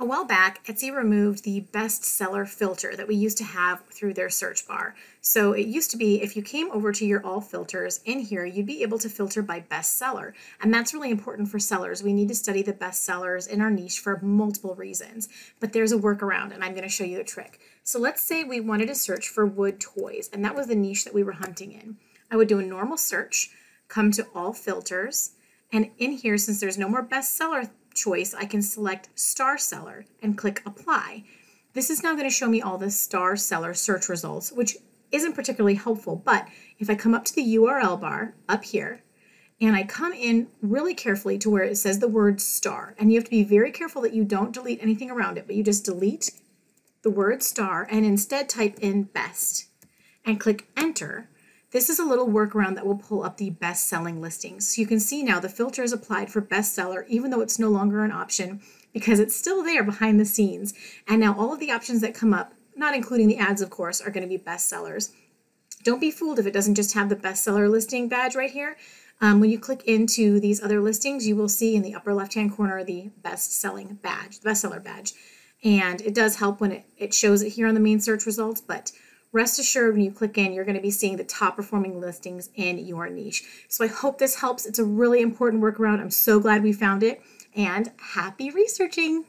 A while back, Etsy removed the bestseller filter that we used to have through their search bar. So it used to be if you came over to your all filters in here, you'd be able to filter by bestseller. And that's really important for sellers. We need to study the bestsellers in our niche for multiple reasons. But there's a workaround, and I'm going to show you a trick. So let's say we wanted to search for wood toys, and that was the niche that we were hunting in. I would do a normal search, come to all filters, and in here, since there's no more bestseller choice, I can select star seller and click apply. This is now going to show me all the star seller search results, which isn't particularly helpful, but if I come up to the URL bar up here, and I come in really carefully to where it says the word star, and you have to be very careful that you don't delete anything around it, but you just delete the word star and instead type in best and click enter, this is a little workaround that will pull up the best-selling listings. So you can see now the filter is applied for bestseller, even though it's no longer an option, because it's still there behind the scenes. And now all of the options that come up, not including the ads, of course, are going to be bestsellers. Don't be fooled if it doesn't just have the bestseller listing badge right here. Um, when you click into these other listings, you will see in the upper left-hand corner the best-selling badge, the bestseller badge. And it does help when it, it shows it here on the main search results, but rest assured when you click in, you're going to be seeing the top performing listings in your niche. So I hope this helps. It's a really important workaround. I'm so glad we found it and happy researching.